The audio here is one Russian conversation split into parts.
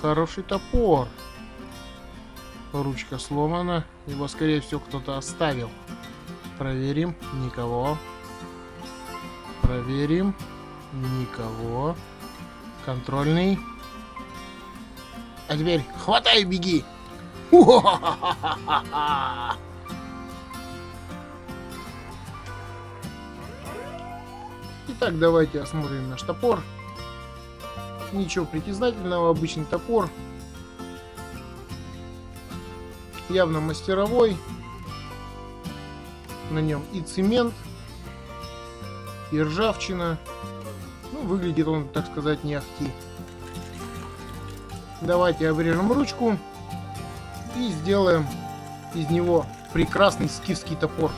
хороший топор. Ручка сломана. Его, скорее всего, кто-то оставил. Проверим. Никого. Проверим. Никого. Контрольный. А теперь хватай беги. Итак, давайте осмотрим наш топор. Ничего притязательного, обычный топор. Явно мастеровой. На нем и цемент, и ржавчина. Ну, выглядит он, так сказать, не ахти. Давайте обрежем ручку и сделаем из него прекрасный скифский топор.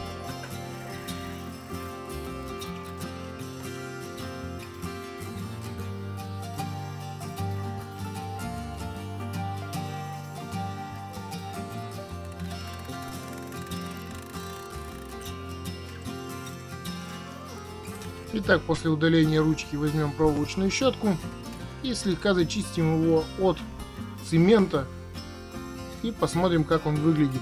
Итак, после удаления ручки возьмем проволочную щетку и слегка зачистим его от цемента и посмотрим, как он выглядит.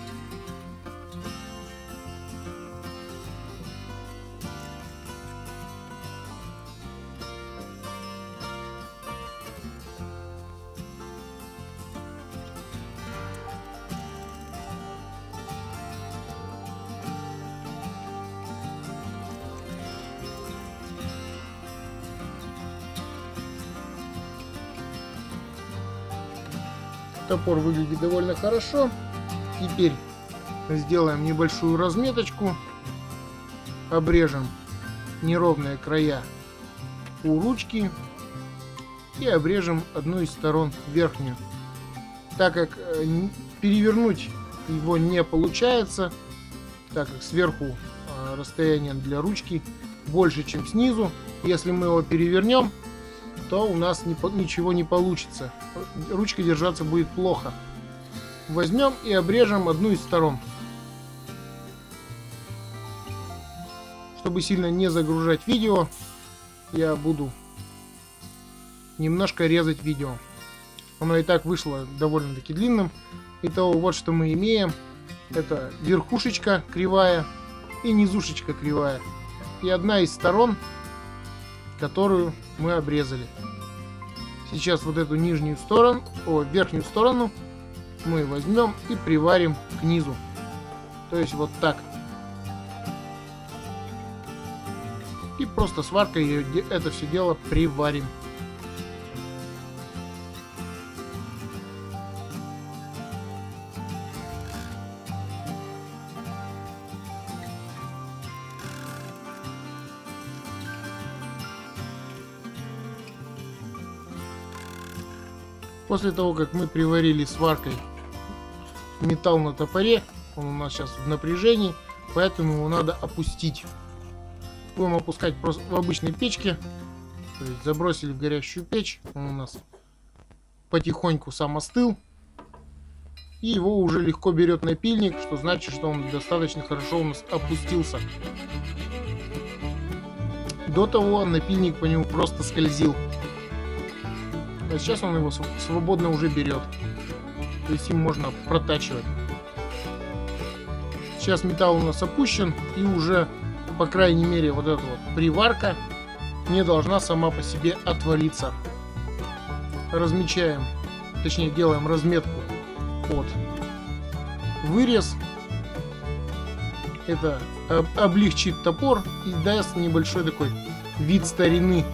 Топор выглядит довольно хорошо. Теперь сделаем небольшую разметочку. Обрежем неровные края у ручки. И обрежем одну из сторон верхнюю. Так как э, перевернуть его не получается, так как сверху э, расстояние для ручки больше, чем снизу. Если мы его перевернем, то у нас не, ничего не получится. Ручка держаться будет плохо. Возьмем и обрежем одну из сторон. Чтобы сильно не загружать видео, я буду немножко резать видео. Оно и так вышло довольно-таки длинным. Итого вот что мы имеем. Это верхушечка кривая и низушечка кривая. И одна из сторон которую мы обрезали. Сейчас вот эту нижнюю сторону, о, верхнюю сторону мы возьмем и приварим к низу. То есть вот так. И просто сваркой это все дело приварим. После того, как мы приварили сваркой металл на топоре, он у нас сейчас в напряжении, поэтому его надо опустить. Будем опускать просто в обычной печке. То есть забросили в горящую печь, он у нас потихоньку сам остыл. И его уже легко берет напильник, что значит, что он достаточно хорошо у нас опустился. До того напильник по нему просто скользил. А сейчас он его свободно уже берет. То есть им можно протачивать. Сейчас металл у нас опущен и уже, по крайней мере, вот эта вот приварка не должна сама по себе отвалиться. Размечаем, точнее делаем разметку под вырез. Это облегчит топор и даст небольшой такой вид старины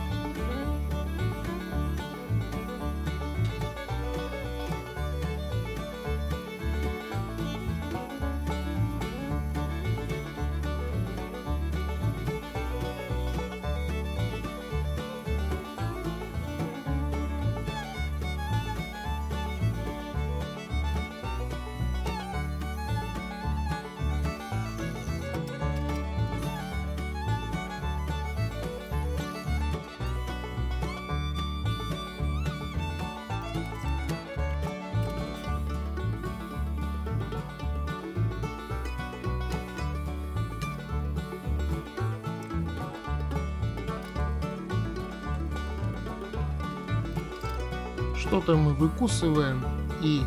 Что-то мы выкусываем и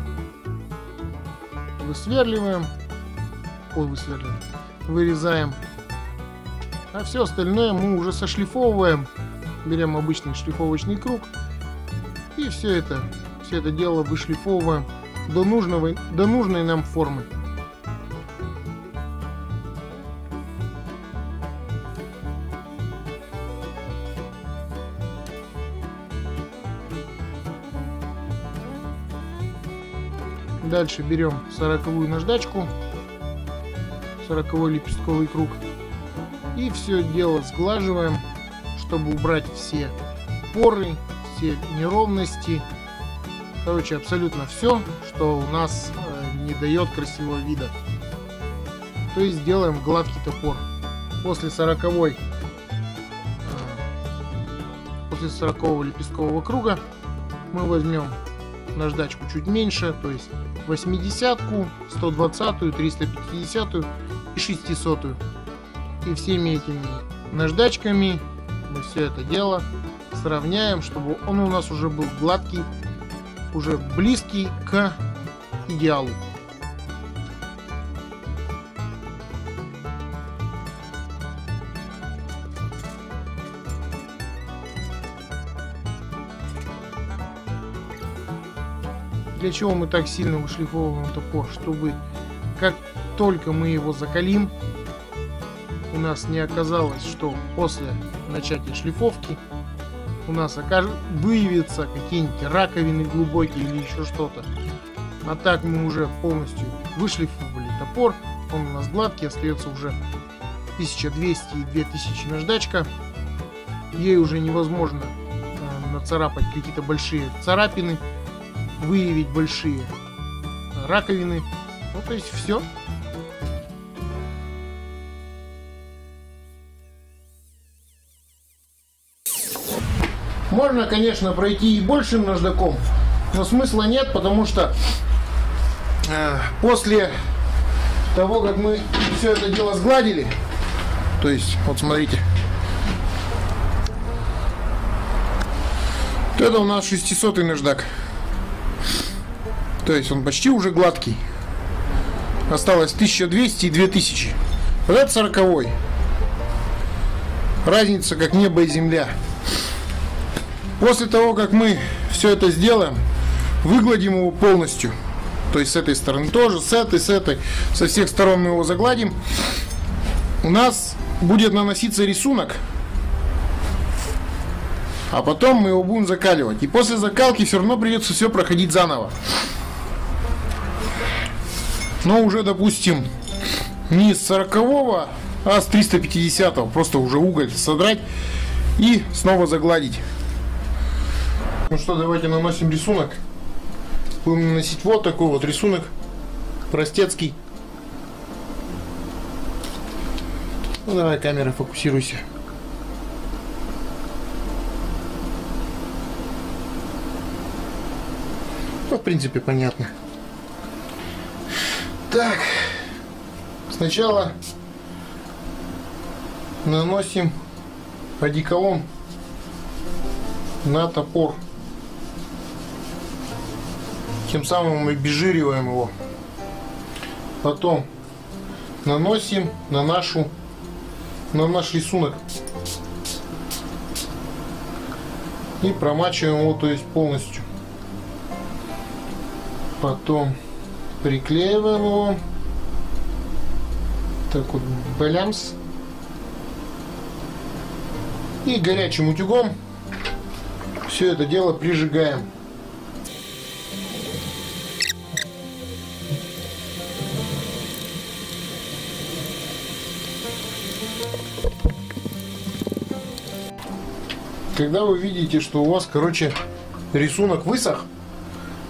высверливаем. Ой, высверливаем. Вырезаем. А все остальное мы уже сошлифовываем. Берем обычный шлифовочный круг. И все это, все это дело вышлифовываем до, нужного, до нужной нам формы. Дальше берем сороковую наждачку, сороковой лепестковый круг. И все дело сглаживаем, чтобы убрать все поры, все неровности. Короче, абсолютно все, что у нас э, не дает красивого вида. То есть делаем гладкий топор. После сороковой э, после сорокового лепесткового круга мы возьмем наждачку чуть меньше, то есть 80-ку, 120-ю, 350-ю и 600-ю. И всеми этими наждачками мы все это дело сравняем, чтобы он у нас уже был гладкий, уже близкий к идеалу. Для чего мы так сильно вышлифовываем топор? Чтобы как только мы его закалим, у нас не оказалось, что после начатия шлифовки у нас окаж... выявятся какие-нибудь раковины глубокие или еще что-то. А так мы уже полностью вышлифовали топор, он у нас гладкий, остается уже 1200 и 2000 наждачка. Ей уже невозможно э, нацарапать какие-то большие царапины выявить большие раковины. Ну, то есть все. Можно, конечно, пройти и большим наждаком, но смысла нет, потому что э, после того, как мы все это дело сгладили, то есть, вот смотрите, то это у нас 600 наждак. То есть он почти уже гладкий. Осталось 1200 и 2000. Вот это 40 Разница как небо и земля. После того, как мы все это сделаем, выгладим его полностью. То есть с этой стороны тоже, с этой, с этой. Со всех сторон мы его загладим. У нас будет наноситься рисунок. А потом мы его будем закаливать. И после закалки все равно придется все проходить заново но уже, допустим, не с 40 а с 350 просто уже уголь содрать и снова загладить. Ну что, давайте наносим рисунок. Будем наносить вот такой вот рисунок, простецкий. Ну давай, камера, фокусируйся. Ну, в принципе, понятно. Так, сначала наносим одеколон на топор. Тем самым мы обезжириваем его. Потом наносим на нашу на наш рисунок и промачиваем его то есть полностью потом приклеиваем его. Так вот, балямс. И горячим утюгом все это дело прижигаем. Когда вы видите, что у вас, короче, рисунок высох,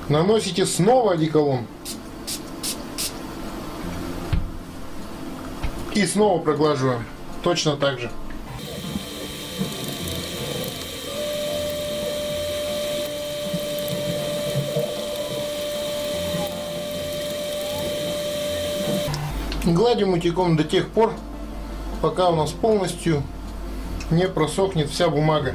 наносите снова одеколон. И снова проглаживаем. Точно так же. Гладим утюгом до тех пор, пока у нас полностью не просохнет вся бумага.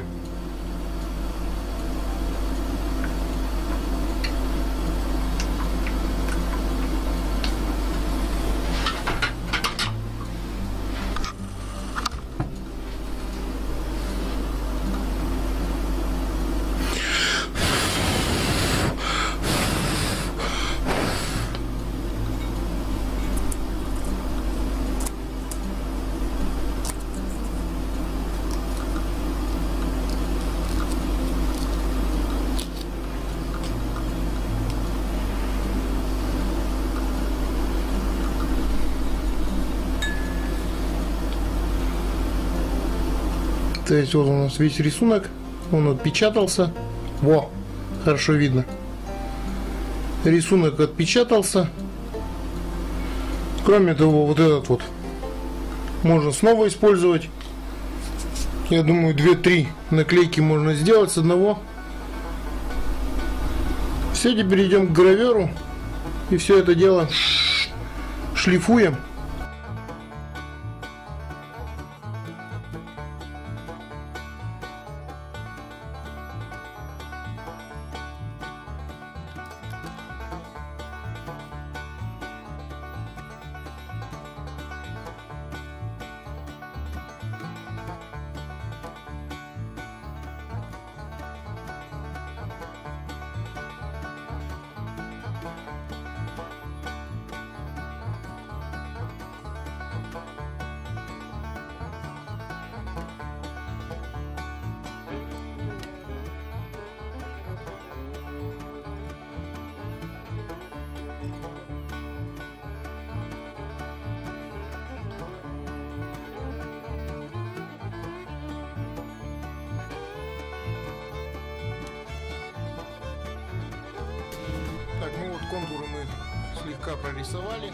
То есть вот у нас весь рисунок, он отпечатался. Во, хорошо видно. Рисунок отпечатался. Кроме того, вот этот вот можно снова использовать. Я думаю, 2-3 наклейки можно сделать с одного. Все, теперь идем к граверу. И все это дело шлифуем. Слегка прорисовали.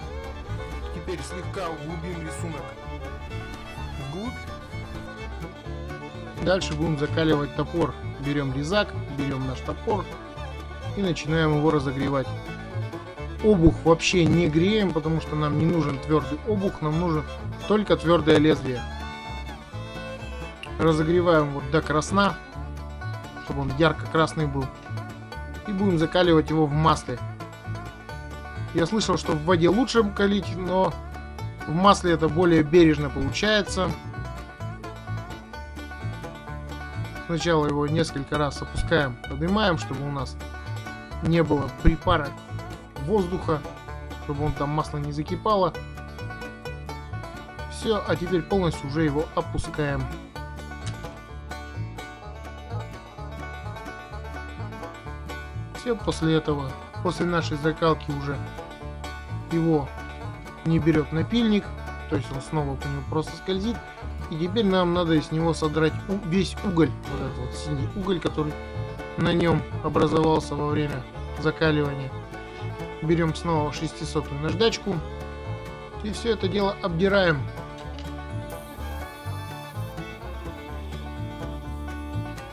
Теперь слегка углубим рисунок вглубь. Дальше будем закаливать топор. Берем резак, берем наш топор и начинаем его разогревать. Обух вообще не греем, потому что нам не нужен твердый обух, нам нужен только твердое лезвие. Разогреваем вот до красна, чтобы он ярко-красный был и будем закаливать его в масле. Я слышал, что в воде лучше калить, но в масле это более бережно получается. Сначала его несколько раз опускаем, поднимаем, чтобы у нас не было припара воздуха, чтобы он там масло не закипало. Все, а теперь полностью уже его опускаем. Все после этого, после нашей закалки уже его не берет напильник, то есть он снова по нему просто скользит. И теперь нам надо из него содрать весь уголь, вот этот вот синий уголь, который на нем образовался во время закаливания. Берем снова 600 наждачку и все это дело обдираем.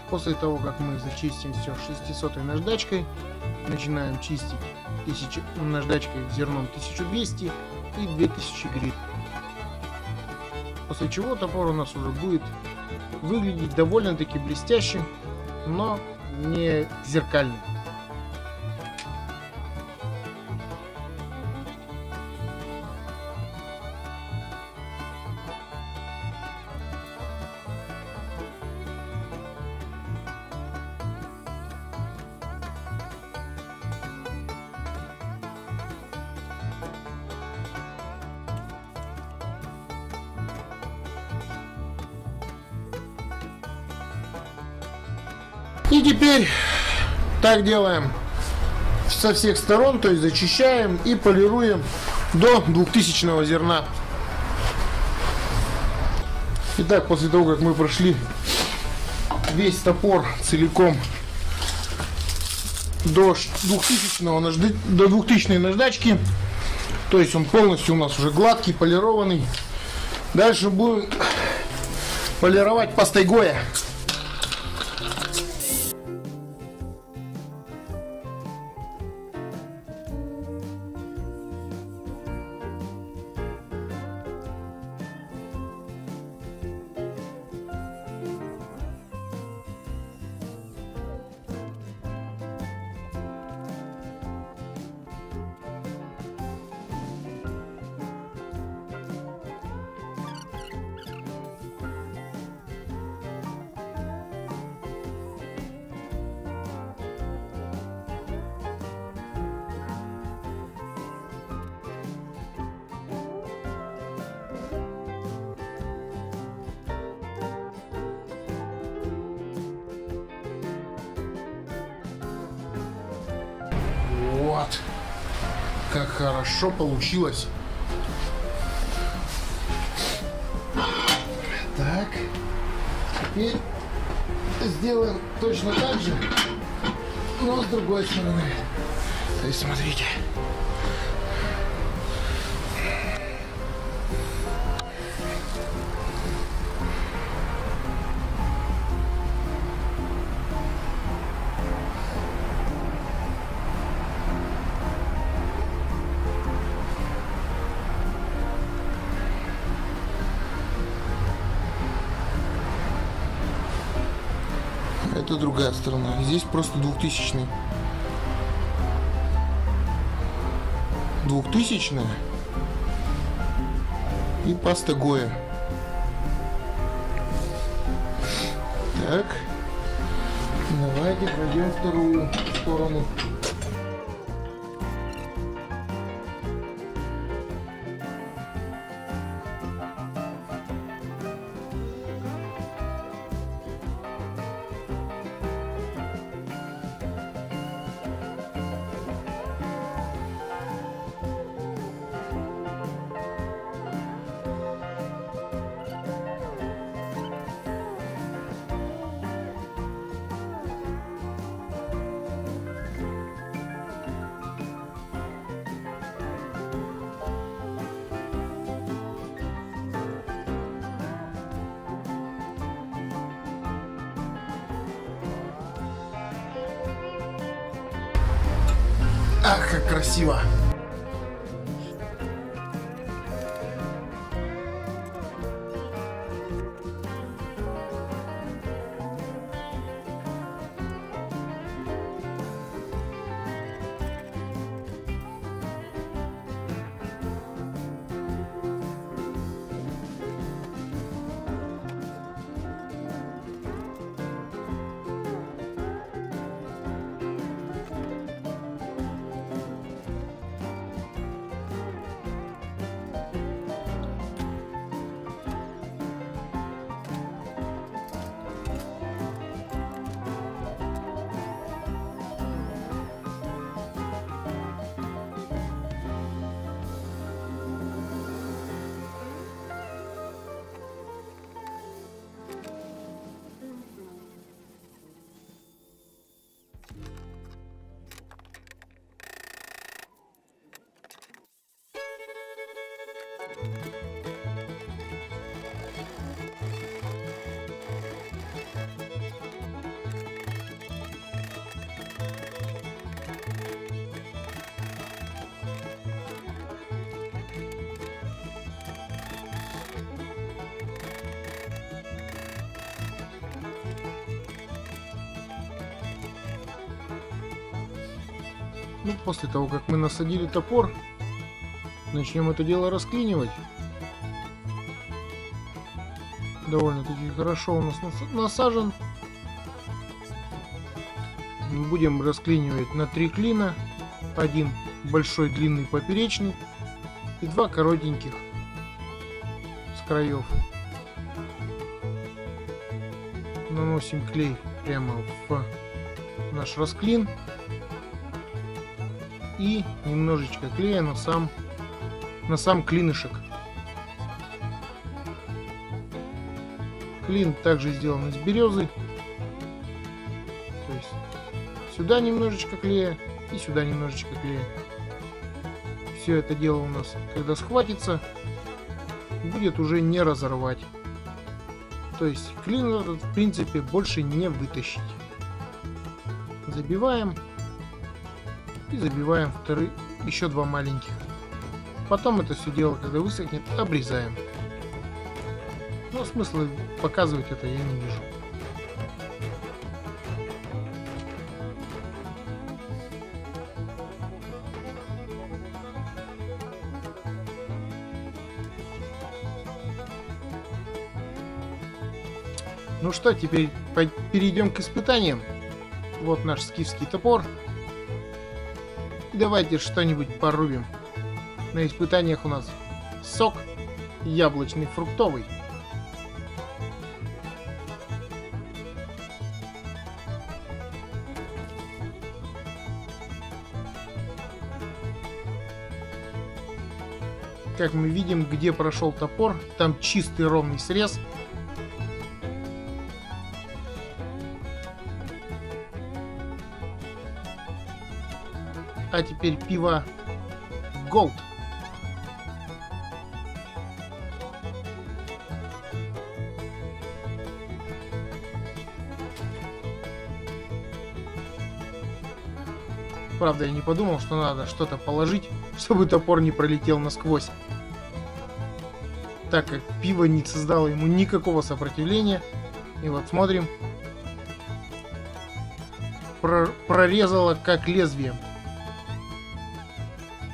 После того, как мы зачистим все 600 наждачкой, начинаем чистить 1000 наждачкой зерном 1200 и 2000 грит. После чего топор у нас уже будет выглядеть довольно-таки блестящим, но не зеркальным. И теперь так делаем со всех сторон, то есть зачищаем и полируем до 2000 зерна. Итак, после того, как мы прошли весь топор целиком до 2000, нажды... до 2000 наждачки, то есть он полностью у нас уже гладкий, полированный. Дальше будем полировать пастой Гоя. Вот. Как хорошо получилось. Так. Теперь сделаем точно так же, но с другой стороны. То есть смотрите. Это другая сторона. Здесь просто двухтысячный. Двухтысячная. И паста Гоя. Так. Давайте пройдем вторую сторону. Ах, как красиво! Ну, после того, как мы насадили топор, начнем это дело расклинивать. Довольно-таки хорошо у нас насажен. Будем расклинивать на три клина. Один большой длинный поперечный и два коротеньких с краев. Наносим клей прямо в наш расклин и немножечко клея на сам на сам клинышек. Клин также сделан из березы. То есть сюда немножечко клея и сюда немножечко клея. Все это дело у нас, когда схватится, будет уже не разорвать. То есть клин в принципе больше не вытащить. Забиваем и забиваем вторые, еще два маленьких. Потом это все дело, когда высохнет, обрезаем. Но смысла показывать это я не вижу. Ну что, теперь перейдем к испытаниям. Вот наш скифский топор. Давайте что-нибудь порубим. На испытаниях у нас сок яблочный фруктовый. Как мы видим, где прошел топор, там чистый ровный срез. А теперь пиво Gold. Правда, я не подумал, что надо что-то положить, чтобы топор не пролетел насквозь. Так как пиво не создало ему никакого сопротивления. И вот смотрим. Про прорезало как лезвием.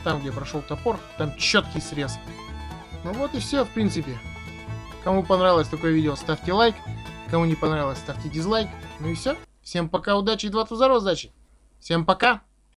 Там, где прошел топор, там четкий срез. Ну вот и все, в принципе. Кому понравилось такое видео, ставьте лайк. Кому не понравилось, ставьте дизлайк. Ну и все. Всем пока, удачи и два тузара удачи. Всем пока.